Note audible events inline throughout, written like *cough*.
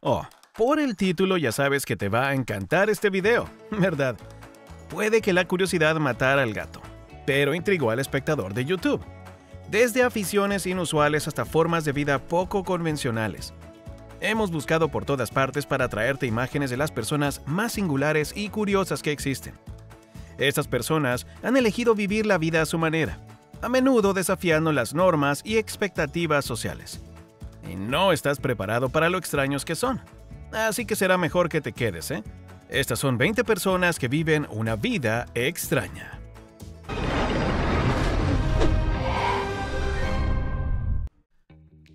Oh, por el título ya sabes que te va a encantar este video, *laughs* ¿verdad? Puede que la curiosidad matara al gato, pero intrigó al espectador de YouTube. Desde aficiones inusuales hasta formas de vida poco convencionales. Hemos buscado por todas partes para traerte imágenes de las personas más singulares y curiosas que existen. Estas personas han elegido vivir la vida a su manera, a menudo desafiando las normas y expectativas sociales. Y no estás preparado para lo extraños que son. Así que será mejor que te quedes, ¿eh? Estas son 20 personas que viven una vida extraña.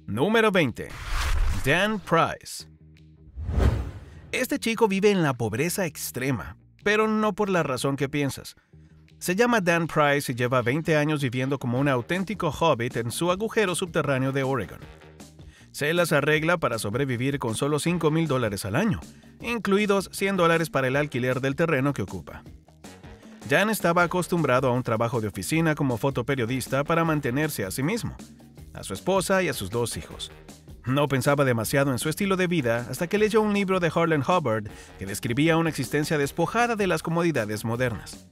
Número 20. Dan Price. Este chico vive en la pobreza extrema, pero no por la razón que piensas. Se llama Dan Price y lleva 20 años viviendo como un auténtico hobbit en su agujero subterráneo de Oregon. Se las arregla para sobrevivir con solo 5 mil dólares al año, incluidos 100 dólares para el alquiler del terreno que ocupa. Dan estaba acostumbrado a un trabajo de oficina como fotoperiodista para mantenerse a sí mismo, a su esposa y a sus dos hijos. No pensaba demasiado en su estilo de vida hasta que leyó un libro de Harlan Hubbard que describía una existencia despojada de las comodidades modernas.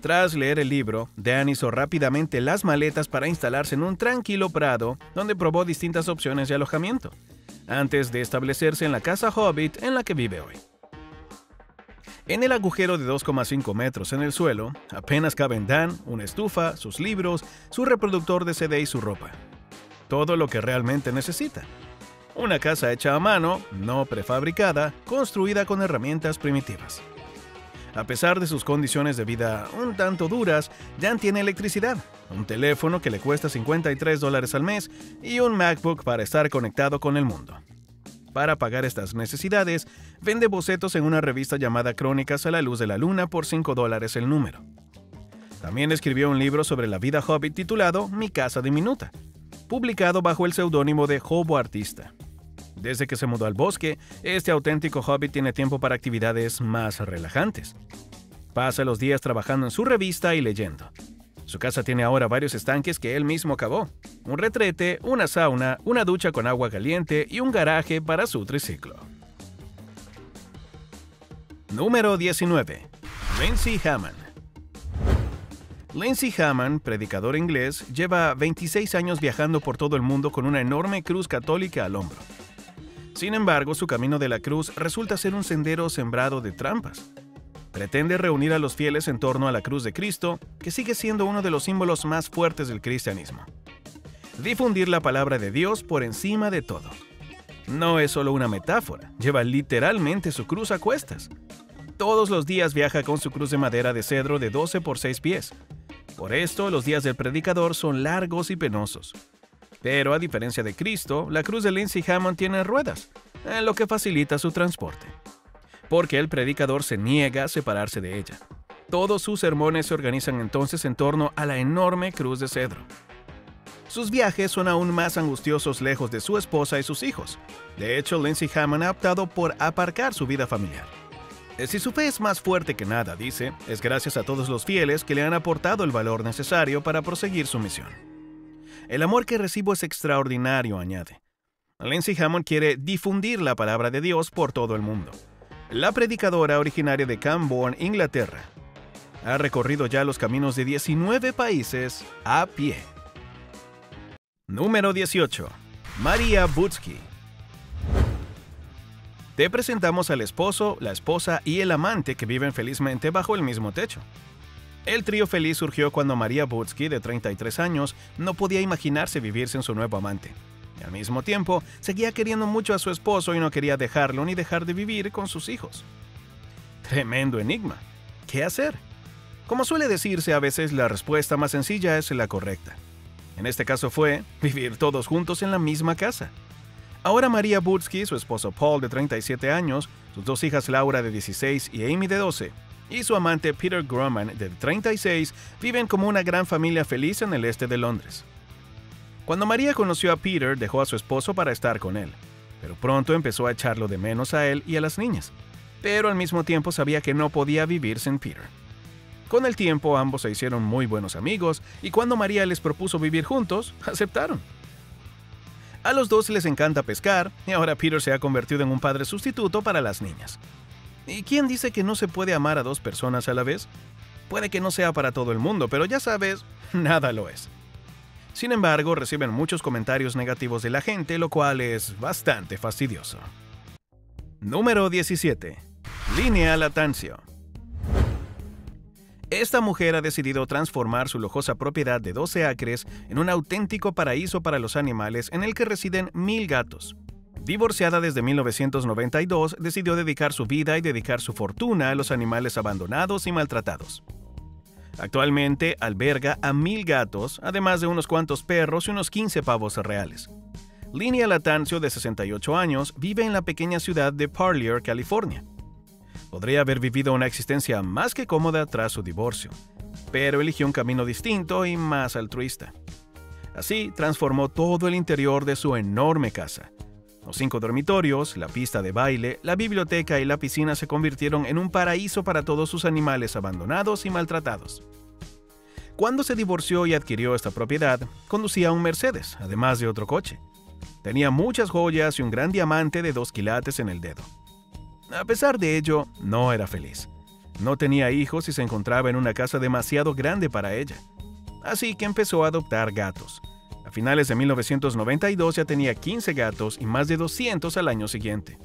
Tras leer el libro, Dan hizo rápidamente las maletas para instalarse en un tranquilo prado donde probó distintas opciones de alojamiento, antes de establecerse en la casa Hobbit en la que vive hoy. En el agujero de 2,5 metros en el suelo, apenas caben Dan, una estufa, sus libros, su reproductor de CD y su ropa. Todo lo que realmente necesita. Una casa hecha a mano, no prefabricada, construida con herramientas primitivas. A pesar de sus condiciones de vida un tanto duras, Dan tiene electricidad, un teléfono que le cuesta 53 dólares al mes y un MacBook para estar conectado con el mundo. Para pagar estas necesidades, vende bocetos en una revista llamada Crónicas a la Luz de la Luna por 5 dólares el número. También escribió un libro sobre la vida hobbit titulado Mi casa diminuta, publicado bajo el seudónimo de Hobo Artista. Desde que se mudó al bosque, este auténtico hobbit tiene tiempo para actividades más relajantes. Pasa los días trabajando en su revista y leyendo. Su casa tiene ahora varios estanques que él mismo cavó, un retrete, una sauna, una ducha con agua caliente y un garaje para su triciclo. Número 19. Lindsay Hammond. Lindsay Hammond, predicador inglés, lleva 26 años viajando por todo el mundo con una enorme cruz católica al hombro. Sin embargo, su camino de la cruz resulta ser un sendero sembrado de trampas. Pretende reunir a los fieles en torno a la cruz de Cristo, que sigue siendo uno de los símbolos más fuertes del cristianismo. Difundir la palabra de Dios por encima de todo. No es solo una metáfora, lleva literalmente su cruz a cuestas. Todos los días viaja con su cruz de madera de cedro de 12 por 6 pies. Por esto, los días del predicador son largos y penosos. Pero a diferencia de Cristo, la cruz de Lindsay Hammond tiene ruedas, lo que facilita su transporte. Porque el predicador se niega a separarse de ella. Todos sus sermones se organizan entonces en torno a la enorme cruz de cedro. Sus viajes son aún más angustiosos lejos de su esposa y sus hijos. De hecho, Lindsay Hammond ha optado por aparcar su vida familiar. Si su fe es más fuerte que nada, dice, es gracias a todos los fieles que le han aportado el valor necesario para proseguir su misión. El amor que recibo es extraordinario, añade. Lindsay Hammond quiere difundir la palabra de Dios por todo el mundo. La predicadora originaria de Camborne, Inglaterra, ha recorrido ya los caminos de 19 países a pie. Número 18. María Butsky. Te presentamos al esposo, la esposa y el amante que viven felizmente bajo el mismo techo. El trío feliz surgió cuando María Butsky, de 33 años, no podía imaginarse vivir sin su nuevo amante. Y al mismo tiempo, seguía queriendo mucho a su esposo y no quería dejarlo ni dejar de vivir con sus hijos. Tremendo enigma. ¿Qué hacer? Como suele decirse a veces, la respuesta más sencilla es la correcta. En este caso fue vivir todos juntos en la misma casa. Ahora María Butsky, su esposo Paul de 37 años, sus dos hijas Laura de 16 y Amy de 12, y su amante Peter Grumman, de 36, viven como una gran familia feliz en el este de Londres. Cuando María conoció a Peter, dejó a su esposo para estar con él, pero pronto empezó a echarlo de menos a él y a las niñas, pero al mismo tiempo sabía que no podía vivir sin Peter. Con el tiempo ambos se hicieron muy buenos amigos y cuando María les propuso vivir juntos, *laughs* aceptaron. A los dos les encanta pescar y ahora Peter se ha convertido en un padre sustituto para las niñas. ¿Y quién dice que no se puede amar a dos personas a la vez? Puede que no sea para todo el mundo, pero ya sabes, *laughs* nada lo es. Sin embargo, reciben muchos comentarios negativos de la gente, lo cual es bastante fastidioso. Número 17. Línea Latancio. Esta mujer ha decidido transformar su lujosa propiedad de 12 acres en un auténtico paraíso para los animales en el que residen mil gatos. Divorciada desde 1992, decidió dedicar su vida y dedicar su fortuna a los animales abandonados y maltratados. Actualmente alberga a mil gatos, además de unos cuantos perros y unos 15 pavos reales. Linia Latancio, de 68 años, vive en la pequeña ciudad de Parlier, California. Podría haber vivido una existencia más que cómoda tras su divorcio, pero eligió un camino distinto y más altruista. Así, transformó todo el interior de su enorme casa. Los cinco dormitorios, la pista de baile, la biblioteca y la piscina se convirtieron en un paraíso para todos sus animales abandonados y maltratados. Cuando se divorció y adquirió esta propiedad, conducía un Mercedes, además de otro coche. Tenía muchas joyas y un gran diamante de dos quilates en el dedo. A pesar de ello, no era feliz. No tenía hijos y se encontraba en una casa demasiado grande para ella. Así que empezó a adoptar gatos. A finales de 1992 ya tenía 15 gatos y más de 200 al año siguiente.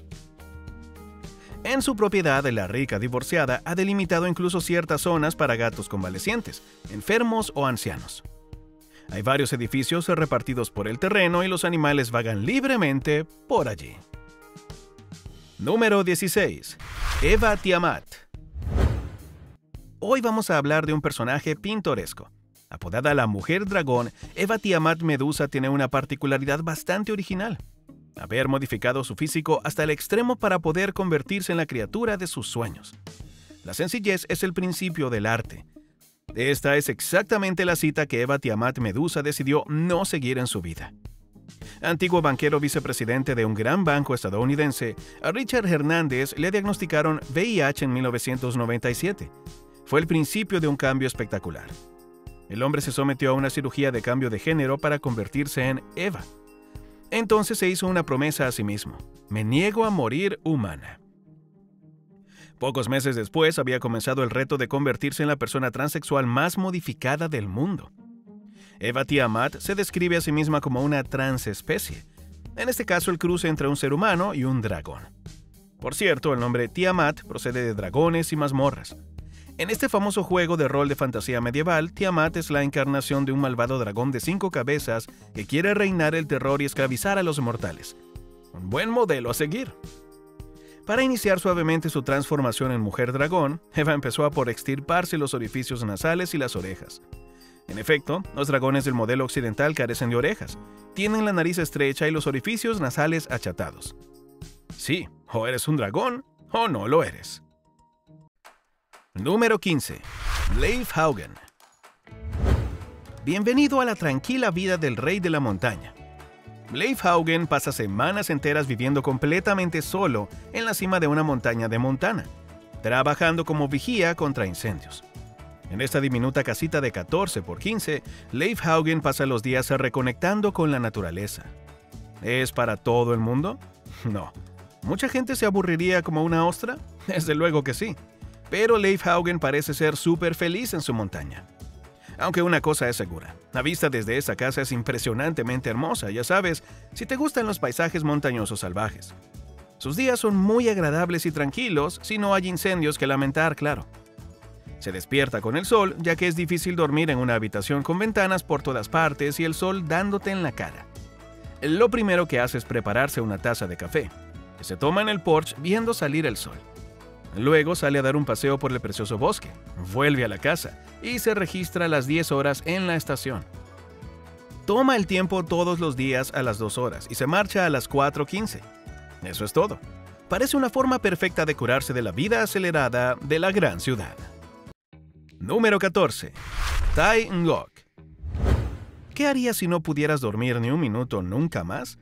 En su propiedad, la rica divorciada ha delimitado incluso ciertas zonas para gatos convalecientes, enfermos o ancianos. Hay varios edificios repartidos por el terreno y los animales vagan libremente por allí. Número 16. Eva Tiamat. Hoy vamos a hablar de un personaje pintoresco. Apodada la Mujer Dragón, Eva Tiamat Medusa tiene una particularidad bastante original. Haber modificado su físico hasta el extremo para poder convertirse en la criatura de sus sueños. La sencillez es el principio del arte. Esta es exactamente la cita que Eva Tiamat Medusa decidió no seguir en su vida antiguo banquero vicepresidente de un gran banco estadounidense, a Richard Hernández le diagnosticaron VIH en 1997. Fue el principio de un cambio espectacular. El hombre se sometió a una cirugía de cambio de género para convertirse en Eva. Entonces se hizo una promesa a sí mismo. Me niego a morir humana. Pocos meses después había comenzado el reto de convertirse en la persona transexual más modificada del mundo. Eva Tiamat se describe a sí misma como una transespecie, en este caso el cruce entre un ser humano y un dragón. Por cierto, el nombre Tiamat procede de dragones y mazmorras. En este famoso juego de rol de fantasía medieval, Tiamat es la encarnación de un malvado dragón de cinco cabezas que quiere reinar el terror y esclavizar a los mortales. Un buen modelo a seguir. Para iniciar suavemente su transformación en mujer dragón, Eva empezó a por extirparse los orificios nasales y las orejas. En efecto, los dragones del modelo occidental carecen de orejas, tienen la nariz estrecha y los orificios nasales achatados. Sí, o eres un dragón o no lo eres. Número 15. Leif Haugen. Bienvenido a la tranquila vida del rey de la montaña. Leif Haugen pasa semanas enteras viviendo completamente solo en la cima de una montaña de Montana, trabajando como vigía contra incendios. En esta diminuta casita de 14 por 15, Leif Haugen pasa los días reconectando con la naturaleza. ¿Es para todo el mundo? *laughs* No. ¿Mucha gente se aburriría como una ostra? *laughs* Desde luego que sí. Pero Leif Haugen parece ser súper feliz en su montaña. Aunque una cosa es segura, la vista desde esa casa es impresionantemente hermosa, ya sabes, si te gustan los paisajes montañosos salvajes. Sus días son muy agradables y tranquilos si no hay incendios que lamentar, claro. Se despierta con el sol, ya que es difícil dormir en una habitación con ventanas por todas partes y el sol dándote en la cara. Lo primero que hace es prepararse una taza de café, que se toma en el porche viendo salir el sol. Luego sale a dar un paseo por el precioso bosque, vuelve a la casa y se registra a las 10 horas en la estación. Toma el tiempo todos los días a las 2 horas y se marcha a las 4.15. Eso es todo. Parece una forma perfecta de curarse de la vida acelerada de la gran ciudad. Número 14. Tai Ngok. ¿Qué harías si no pudieras dormir ni un minuto nunca más?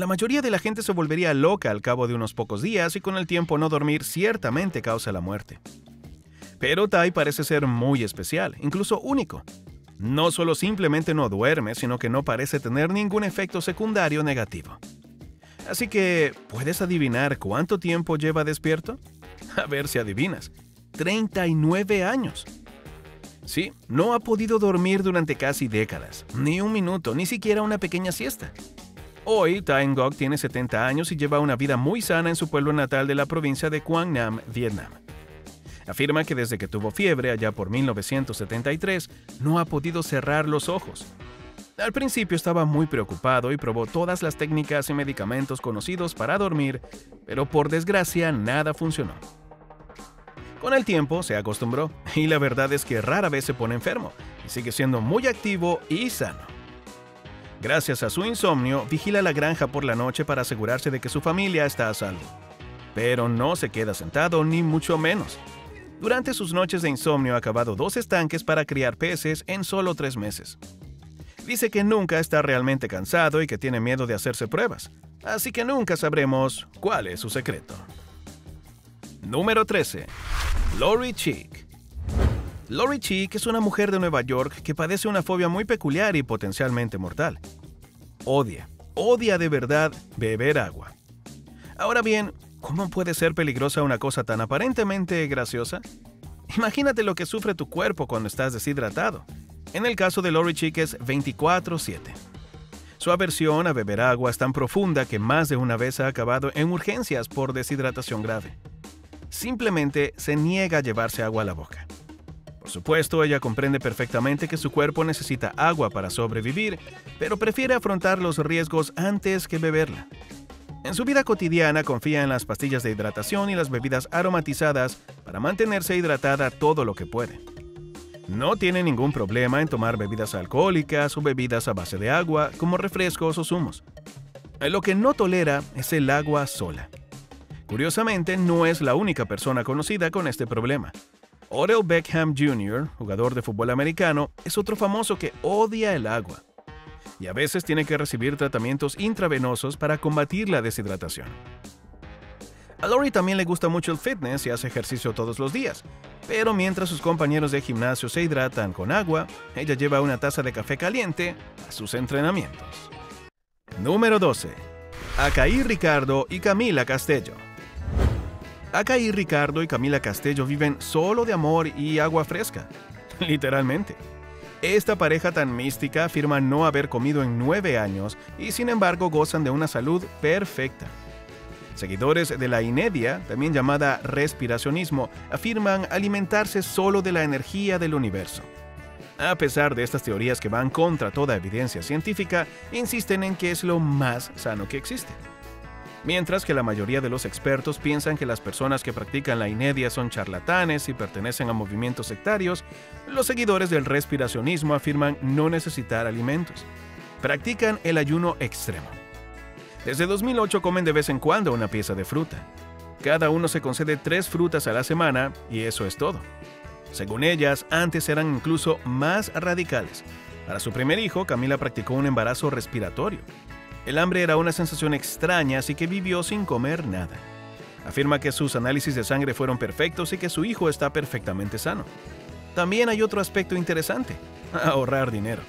La mayoría de la gente se volvería loca al cabo de unos pocos días y con el tiempo no dormir ciertamente causa la muerte. Pero Tai parece ser muy especial, incluso único. No solo simplemente no duerme, sino que no parece tener ningún efecto secundario negativo. Así que, ¿puedes adivinar cuánto tiempo lleva despierto? A ver si adivinas. 39 años. Sí, no ha podido dormir durante casi décadas, ni un minuto, ni siquiera una pequeña siesta. Hoy, Tai Ngoc tiene 70 años y lleva una vida muy sana en su pueblo natal de la provincia de Quang Nam, Vietnam. Afirma que desde que tuvo fiebre allá por 1973, no ha podido cerrar los ojos. Al principio estaba muy preocupado y probó todas las técnicas y medicamentos conocidos para dormir, pero por desgracia nada funcionó. Con el tiempo se acostumbró y la verdad es que rara vez se pone enfermo y sigue siendo muy activo y sano. Gracias a su insomnio, vigila la granja por la noche para asegurarse de que su familia está a salvo. Pero no se queda sentado ni mucho menos. Durante sus noches de insomnio ha cavado dos estanques para criar peces en solo tres meses. Dice que nunca está realmente cansado y que tiene miedo de hacerse pruebas, así que nunca sabremos cuál es su secreto. Número 13. Lori Cheek. Lori Cheek es una mujer de Nueva York que padece una fobia muy peculiar y potencialmente mortal. Odia, odia de verdad beber agua. Ahora bien, ¿Cómo puede ser peligrosa una cosa tan aparentemente graciosa? Imagínate lo que sufre tu cuerpo cuando estás deshidratado. En el caso de Lori Chick es 24/7. Su aversión a beber agua es tan profunda que más de una vez ha acabado en urgencias por deshidratación grave. Simplemente se niega a llevarse agua a la boca. Por supuesto, ella comprende perfectamente que su cuerpo necesita agua para sobrevivir, pero prefiere afrontar los riesgos antes que beberla. En su vida cotidiana confía en las pastillas de hidratación y las bebidas aromatizadas para mantenerse hidratada todo lo que puede. No tiene ningún problema en tomar bebidas alcohólicas o bebidas a base de agua, como refrescos o zumos. Lo que no tolera es el agua sola. Curiosamente, no es la única persona conocida con este problema. Odell Beckham Jr., jugador de fútbol americano, es otro famoso que odia el agua y a veces tiene que recibir tratamientos intravenosos para combatir la deshidratación. A Lori también le gusta mucho el fitness y hace ejercicio todos los días, pero mientras sus compañeros de gimnasio se hidratan con agua, ella lleva una taza de café caliente a sus entrenamientos. Número 12. Acaí Ricardo y Camila Castello. Acaí Ricardo y Camila Castello viven solo de amor y agua fresca, *laughs* literalmente. Esta pareja tan mística afirma no haber comido en nueve años y sin embargo gozan de una salud perfecta. Seguidores de la inedia, también llamada respiracionismo, afirman alimentarse solo de la energía del universo. A pesar de estas teorías que van contra toda evidencia científica, insisten en que es lo más sano que existe. Mientras que la mayoría de los expertos piensan que las personas que practican la inedia son charlatanes y pertenecen a movimientos sectarios, los seguidores del respiracionismo afirman no necesitar alimentos. Practican el ayuno extremo. Desde 2008 comen de vez en cuando una pieza de fruta. Cada uno se concede tres frutas a la semana y eso es todo. Según ellas, antes eran incluso más radicales. Para su primer hijo, Camila practicó un embarazo respiratorio. El hambre era una sensación extraña, así que vivió sin comer nada. Afirma que sus análisis de sangre fueron perfectos y que su hijo está perfectamente sano. También hay otro aspecto interesante, *laughs* ahorrar dinero.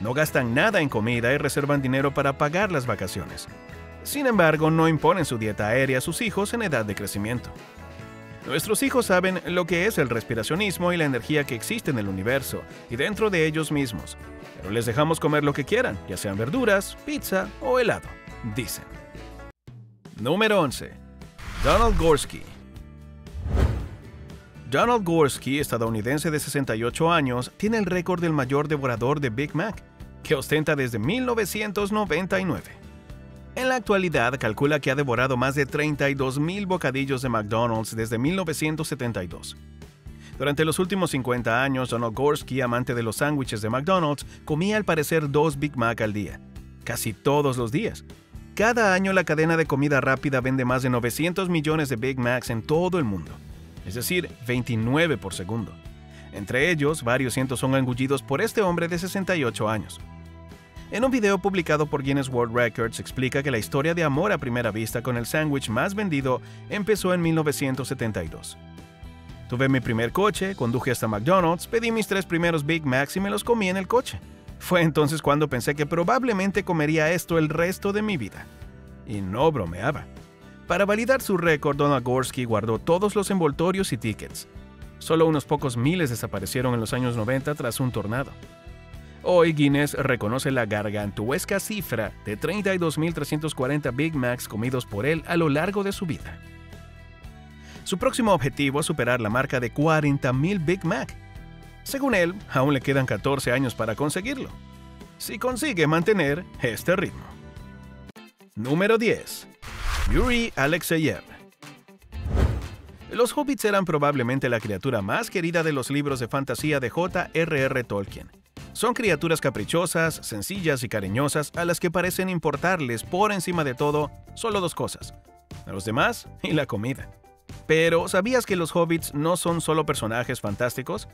No gastan nada en comida y reservan dinero para pagar las vacaciones. Sin embargo, no imponen su dieta aérea a sus hijos en edad de crecimiento. Nuestros hijos saben lo que es el respiracionismo y la energía que existe en el universo y dentro de ellos mismos, pero les dejamos comer lo que quieran, ya sean verduras, pizza o helado, dicen. Número 11. Donald Gorski. Donald Gorski, estadounidense de 68 años, tiene el récord del mayor devorador de Big Mac, que ostenta desde 1999. En la actualidad, calcula que ha devorado más de 32.000 bocadillos de McDonald's desde 1972. Durante los últimos 50 años, Donald Gorski, amante de los sándwiches de McDonald's, comía al parecer dos Big Mac al día, casi todos los días. Cada año la cadena de comida rápida vende más de 900 millones de Big Macs en todo el mundo, es decir, 29 por segundo. Entre ellos, varios cientos son engullidos por este hombre de 68 años. En un video publicado por Guinness World Records explica que la historia de amor a primera vista con el sándwich más vendido empezó en 1972. Tuve mi primer coche, conduje hasta McDonald's, pedí mis tres primeros Big Macs y me los comí en el coche. Fue entonces cuando pensé que probablemente comería esto el resto de mi vida. Y no bromeaba. Para validar su récord, Donald Gorski guardó todos los envoltorios y tickets. Solo unos pocos miles desaparecieron en los años 90 tras un tornado. Hoy Guinness reconoce la gargantuesca cifra de 32.340 Big Macs comidos por él a lo largo de su vida. Su próximo objetivo es superar la marca de 40.000 Big Mac. Según él, aún le quedan 14 años para conseguirlo. Si consigue mantener este ritmo. Número 10. Yuri Alexeyev. Los hobbits eran probablemente la criatura más querida de los libros de fantasía de J.R.R. Tolkien. Son criaturas caprichosas, sencillas y cariñosas a las que parecen importarles por encima de todo solo dos cosas, a los demás y la comida. Pero, ¿sabías que los hobbits no son solo personajes fantásticos?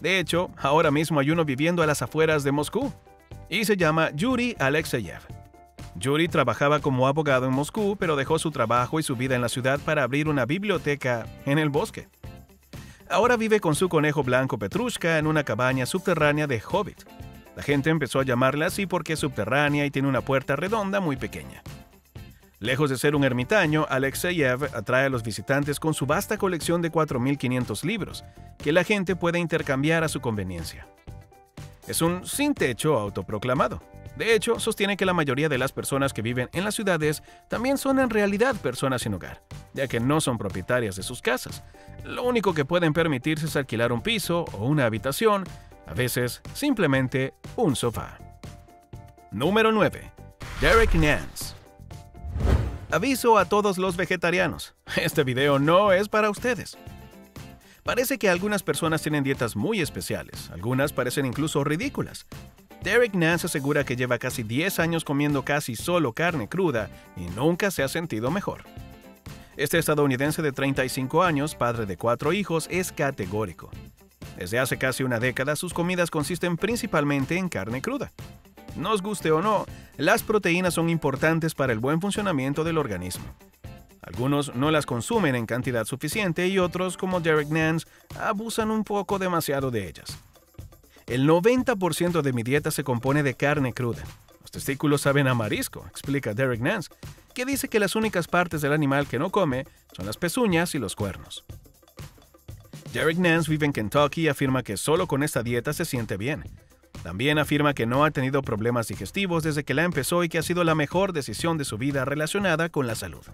De hecho, ahora mismo hay uno viviendo a las afueras de Moscú, y se llama Yuri Alexeyev. Yuri trabajaba como abogado en Moscú, pero dejó su trabajo y su vida en la ciudad para abrir una biblioteca en el bosque. Ahora vive con su conejo blanco Petrushka en una cabaña subterránea de Hobbit. La gente empezó a llamarla así porque es subterránea y tiene una puerta redonda muy pequeña. Lejos de ser un ermitaño, Alexeyev atrae a los visitantes con su vasta colección de 4.500 libros, que la gente puede intercambiar a su conveniencia. Es un sin techo autoproclamado. De hecho, sostiene que la mayoría de las personas que viven en las ciudades también son en realidad personas sin hogar, ya que no son propietarias de sus casas. Lo único que pueden permitirse es alquilar un piso o una habitación, a veces simplemente un sofá. Número 9. Derek Nance. Aviso a todos los vegetarianos. Este video no es para ustedes. Parece que algunas personas tienen dietas muy especiales, algunas parecen incluso ridículas. Derek Nance asegura que lleva casi 10 años comiendo casi solo carne cruda y nunca se ha sentido mejor. Este estadounidense de 35 años, padre de cuatro hijos, es categórico. Desde hace casi una década sus comidas consisten principalmente en carne cruda. Nos guste o no, las proteínas son importantes para el buen funcionamiento del organismo. Algunos no las consumen en cantidad suficiente y otros, como Derek Nance, abusan un poco demasiado de ellas. El 90% de mi dieta se compone de carne cruda. Los testículos saben a marisco, explica Derek Nance, que dice que las únicas partes del animal que no come son las pezuñas y los cuernos. Derek Nance vive en Kentucky y afirma que solo con esta dieta se siente bien. También afirma que no ha tenido problemas digestivos desde que la empezó y que ha sido la mejor decisión de su vida relacionada con la salud.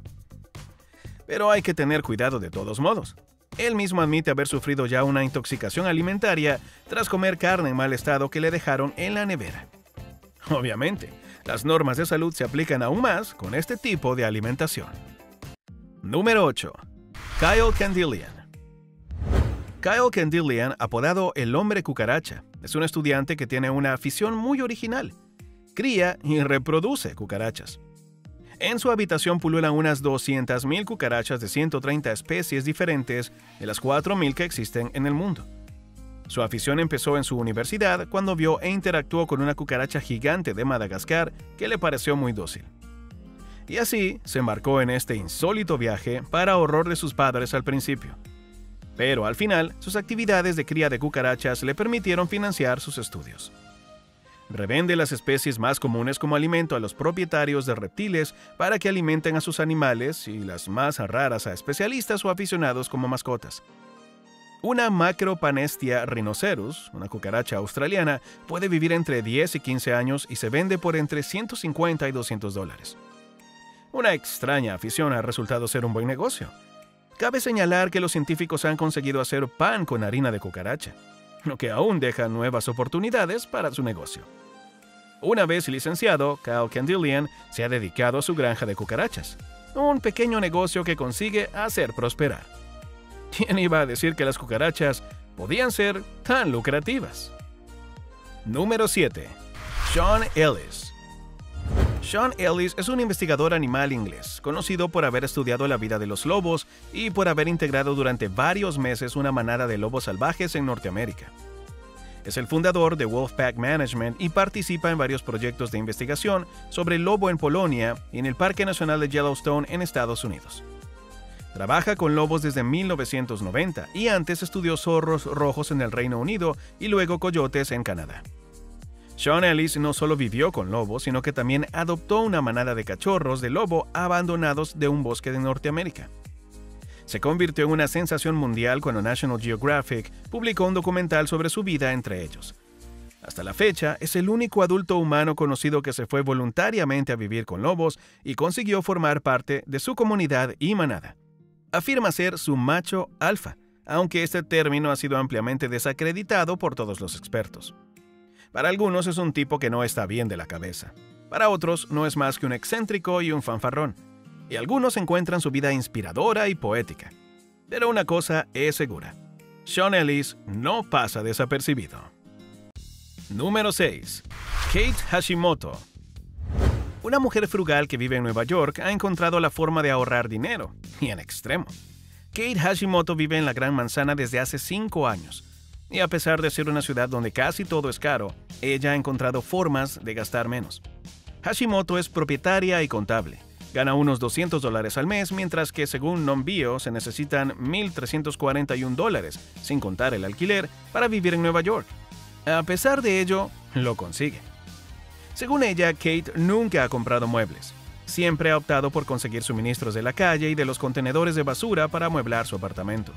Pero hay que tener cuidado de todos modos. Él mismo admite haber sufrido ya una intoxicación alimentaria tras comer carne en mal estado que le dejaron en la nevera. Obviamente, las normas de salud se aplican aún más con este tipo de alimentación. Número 8. Kyle Candilian. Kyle Candilian, apodado el hombre cucaracha, es un estudiante que tiene una afición muy original. Cría y reproduce cucarachas. En su habitación pululan unas 200.000 cucarachas de 130 especies diferentes de las 4.000 que existen en el mundo. Su afición empezó en su universidad cuando vio e interactuó con una cucaracha gigante de Madagascar que le pareció muy dócil. Y así se embarcó en este insólito viaje para horror de sus padres al principio. Pero al final, sus actividades de cría de cucarachas le permitieron financiar sus estudios. Revende las especies más comunes como alimento a los propietarios de reptiles para que alimenten a sus animales y las más raras a especialistas o aficionados como mascotas. Una Macropanestia rhinoceros, una cucaracha australiana, puede vivir entre 10 y 15 años y se vende por entre 150 y 200 dólares. Una extraña afición ha resultado ser un buen negocio. Cabe señalar que los científicos han conseguido hacer pan con harina de cucaracha lo que aún deja nuevas oportunidades para su negocio. Una vez licenciado, Kyle Candilian se ha dedicado a su granja de cucarachas, un pequeño negocio que consigue hacer prosperar. ¿Quién iba a decir que las cucarachas podían ser tan lucrativas? Número 7. Sean Ellis. Sean Ellis es un investigador animal inglés, conocido por haber estudiado la vida de los lobos y por haber integrado durante varios meses una manada de lobos salvajes en Norteamérica. Es el fundador de Wolfpack Management y participa en varios proyectos de investigación sobre el lobo en Polonia y en el Parque Nacional de Yellowstone en Estados Unidos. Trabaja con lobos desde 1990 y antes estudió zorros rojos en el Reino Unido y luego coyotes en Canadá. Sean Ellis no solo vivió con lobos, sino que también adoptó una manada de cachorros de lobo abandonados de un bosque de Norteamérica. Se convirtió en una sensación mundial cuando National Geographic publicó un documental sobre su vida entre ellos. Hasta la fecha, es el único adulto humano conocido que se fue voluntariamente a vivir con lobos y consiguió formar parte de su comunidad y manada afirma ser su macho alfa, aunque este término ha sido ampliamente desacreditado por todos los expertos. Para algunos es un tipo que no está bien de la cabeza. Para otros no es más que un excéntrico y un fanfarrón. Y algunos encuentran su vida inspiradora y poética. Pero una cosa es segura. Sean Ellis no pasa desapercibido. Número 6. Kate Hashimoto. Una mujer frugal que vive en Nueva York ha encontrado la forma de ahorrar dinero, y en extremo. Kate Hashimoto vive en la Gran Manzana desde hace cinco años, y a pesar de ser una ciudad donde casi todo es caro, ella ha encontrado formas de gastar menos. Hashimoto es propietaria y contable. Gana unos 200 dólares al mes, mientras que según NonBio se necesitan 1.341 dólares, sin contar el alquiler, para vivir en Nueva York. A pesar de ello, lo consigue. Según ella, Kate nunca ha comprado muebles. Siempre ha optado por conseguir suministros de la calle y de los contenedores de basura para amueblar su apartamento.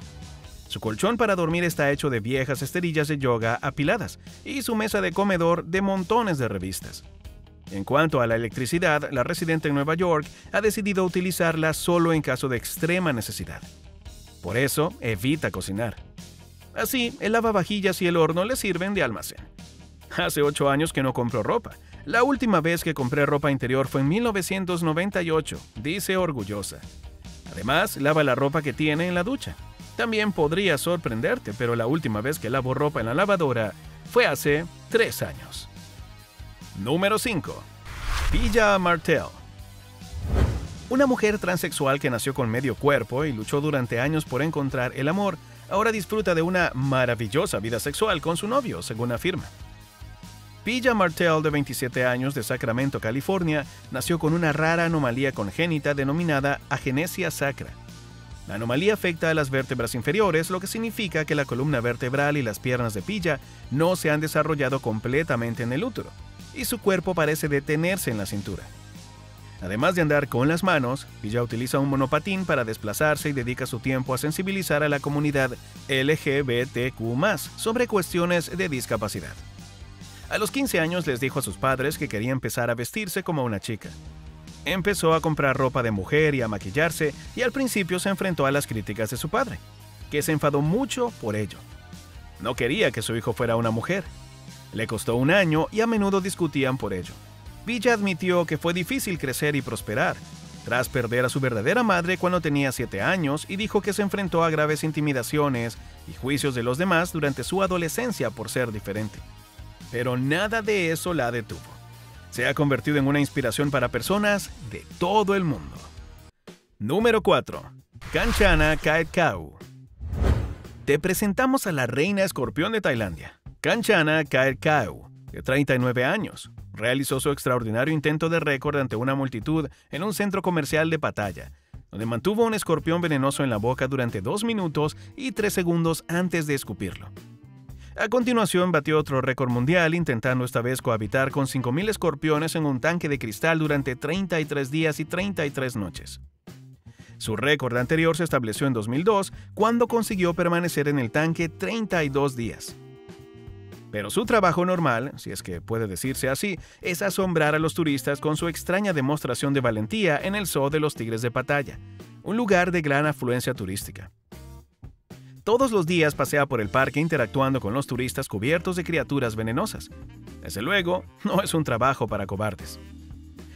Su colchón para dormir está hecho de viejas esterillas de yoga apiladas y su mesa de comedor de montones de revistas. En cuanto a la electricidad, la residente en Nueva York ha decidido utilizarla solo en caso de extrema necesidad. Por eso, evita cocinar. Así, el lavavajillas y el horno le sirven de almacén. Hace ocho años que no compro ropa, la última vez que compré ropa interior fue en 1998, dice orgullosa. Además, lava la ropa que tiene en la ducha. También podría sorprenderte, pero la última vez que lavo ropa en la lavadora fue hace tres años. Número 5. Pilla Martel. Una mujer transexual que nació con medio cuerpo y luchó durante años por encontrar el amor, ahora disfruta de una maravillosa vida sexual con su novio, según afirma. Pilla Martel, de 27 años, de Sacramento, California, nació con una rara anomalía congénita denominada agenesia sacra. La anomalía afecta a las vértebras inferiores, lo que significa que la columna vertebral y las piernas de Pilla no se han desarrollado completamente en el útero, y su cuerpo parece detenerse en la cintura. Además de andar con las manos, Pilla utiliza un monopatín para desplazarse y dedica su tiempo a sensibilizar a la comunidad LGBTQ sobre cuestiones de discapacidad. A los 15 años les dijo a sus padres que quería empezar a vestirse como una chica. Empezó a comprar ropa de mujer y a maquillarse y al principio se enfrentó a las críticas de su padre, que se enfadó mucho por ello. No quería que su hijo fuera una mujer. Le costó un año y a menudo discutían por ello. Villa admitió que fue difícil crecer y prosperar, tras perder a su verdadera madre cuando tenía 7 años y dijo que se enfrentó a graves intimidaciones y juicios de los demás durante su adolescencia por ser diferente pero nada de eso la detuvo. Se ha convertido en una inspiración para personas de todo el mundo. Número 4. Kanchana Kaetkau. Te presentamos a la reina escorpión de Tailandia, Kanchana Kaetkau, de 39 años. Realizó su extraordinario intento de récord ante una multitud en un centro comercial de Pattaya, donde mantuvo un escorpión venenoso en la boca durante 2 minutos y 3 segundos antes de escupirlo. A continuación batió otro récord mundial intentando esta vez cohabitar con 5.000 escorpiones en un tanque de cristal durante 33 días y 33 noches. Su récord anterior se estableció en 2002 cuando consiguió permanecer en el tanque 32 días. Pero su trabajo normal, si es que puede decirse así, es asombrar a los turistas con su extraña demostración de valentía en el Zoo de los Tigres de Pataya, un lugar de gran afluencia turística. Todos los días pasea por el parque interactuando con los turistas cubiertos de criaturas venenosas. Desde luego, no es un trabajo para cobardes.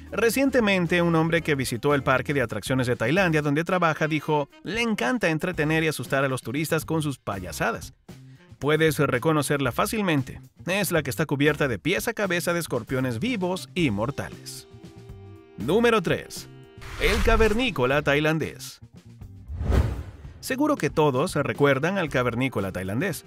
Recientemente, un hombre que visitó el parque de atracciones de Tailandia donde trabaja dijo, le encanta entretener y asustar a los turistas con sus payasadas. Puedes reconocerla fácilmente. Es la que está cubierta de pies a cabeza de escorpiones vivos y mortales. Número 3. El cavernícola tailandés. Seguro que todos recuerdan al cavernícola tailandés.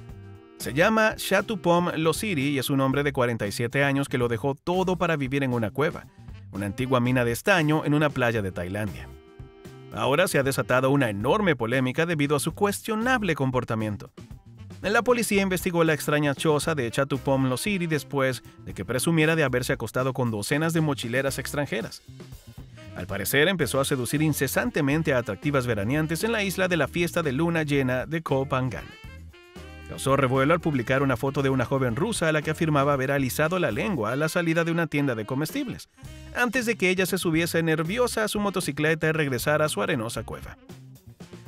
Se llama Shatupom Losiri y es un hombre de 47 años que lo dejó todo para vivir en una cueva, una antigua mina de estaño en una playa de Tailandia. Ahora se ha desatado una enorme polémica debido a su cuestionable comportamiento. La policía investigó la extraña choza de Chatupom City después de que presumiera de haberse acostado con docenas de mochileras extranjeras. Al parecer empezó a seducir incesantemente a atractivas veraneantes en la isla de la fiesta de luna llena de Koh Phangan. Causó revuelo al publicar una foto de una joven rusa a la que afirmaba haber alisado la lengua a la salida de una tienda de comestibles, antes de que ella se subiese nerviosa a su motocicleta y regresara a su arenosa cueva.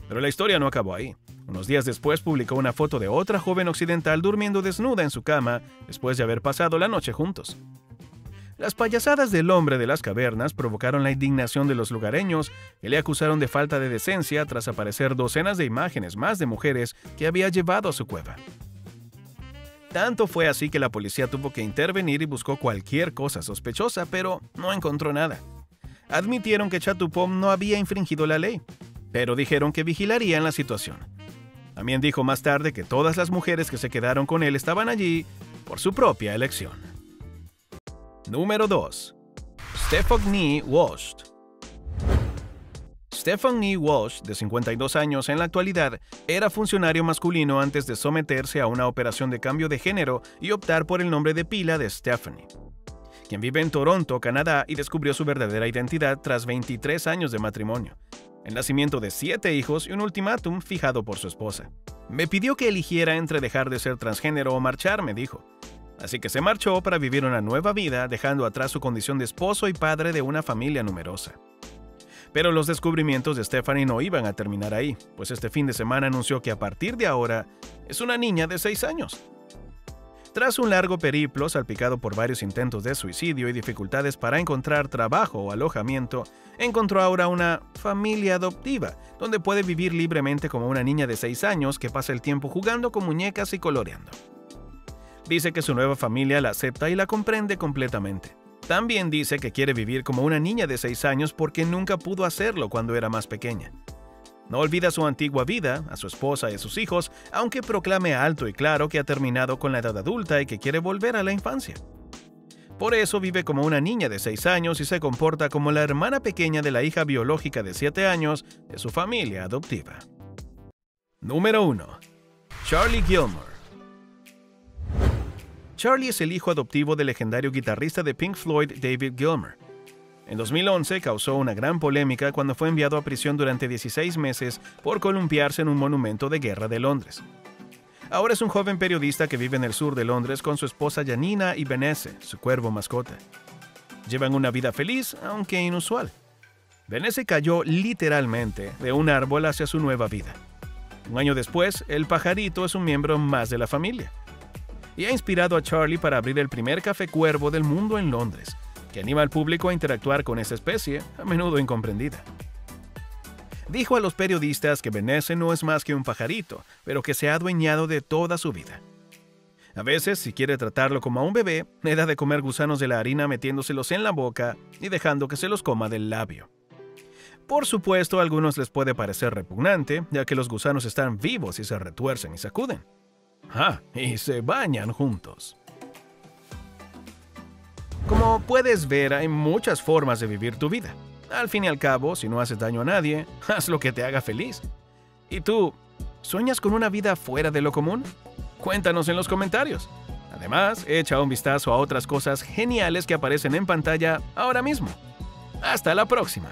Pero la historia no acabó ahí. Unos días después publicó una foto de otra joven occidental durmiendo desnuda en su cama después de haber pasado la noche juntos. Las payasadas del hombre de las cavernas provocaron la indignación de los lugareños, que le acusaron de falta de decencia tras aparecer docenas de imágenes más de mujeres que había llevado a su cueva. Tanto fue así que la policía tuvo que intervenir y buscó cualquier cosa sospechosa, pero no encontró nada. Admitieron que Chatupom no había infringido la ley, pero dijeron que vigilarían la situación. También dijo más tarde que todas las mujeres que se quedaron con él estaban allí por su propia elección. Número 2. Stephanie Walsh. Stephanie Walsh, de 52 años en la actualidad, era funcionario masculino antes de someterse a una operación de cambio de género y optar por el nombre de pila de Stephanie, quien vive en Toronto, Canadá, y descubrió su verdadera identidad tras 23 años de matrimonio el nacimiento de siete hijos y un ultimátum fijado por su esposa. Me pidió que eligiera entre dejar de ser transgénero o marchar, me dijo. Así que se marchó para vivir una nueva vida, dejando atrás su condición de esposo y padre de una familia numerosa. Pero los descubrimientos de Stephanie no iban a terminar ahí, pues este fin de semana anunció que a partir de ahora es una niña de 6 años. Tras un largo periplo salpicado por varios intentos de suicidio y dificultades para encontrar trabajo o alojamiento, encontró ahora una familia adoptiva, donde puede vivir libremente como una niña de 6 años que pasa el tiempo jugando con muñecas y coloreando. Dice que su nueva familia la acepta y la comprende completamente. También dice que quiere vivir como una niña de 6 años porque nunca pudo hacerlo cuando era más pequeña. No olvida su antigua vida, a su esposa y a sus hijos, aunque proclame alto y claro que ha terminado con la edad adulta y que quiere volver a la infancia. Por eso vive como una niña de 6 años y se comporta como la hermana pequeña de la hija biológica de 7 años de su familia adoptiva. Número 1. Charlie Gilmore. Charlie es el hijo adoptivo del legendario guitarrista de Pink Floyd David Gilmour. En 2011 causó una gran polémica cuando fue enviado a prisión durante 16 meses por columpiarse en un monumento de guerra de Londres. Ahora es un joven periodista que vive en el sur de Londres con su esposa Janina y Benesse, su cuervo mascota. Llevan una vida feliz, aunque inusual. Benesse cayó literalmente de un árbol hacia su nueva vida. Un año después, el pajarito es un miembro más de la familia. Y ha inspirado a Charlie para abrir el primer café cuervo del mundo en Londres, que anima al público a interactuar con esa especie, a menudo incomprendida. Dijo a los periodistas que Benesse no es más que un pajarito, pero que se ha adueñado de toda su vida. A veces, si quiere tratarlo como a un bebé, le da de comer gusanos de la harina metiéndoselos en la boca y dejando que se los coma del labio. Por supuesto, a algunos les puede parecer repugnante, ya que los gusanos están vivos y se retuercen y sacuden. Ah, y se bañan juntos. Como puedes ver, hay muchas formas de vivir tu vida. Al fin y al cabo, si no haces daño a nadie, *laughs* haz lo que te haga feliz. ¿Y tú, sueñas con una vida fuera de lo común? Cuéntanos en los comentarios. Además, echa un vistazo a otras cosas geniales que aparecen en pantalla ahora mismo. Hasta la próxima.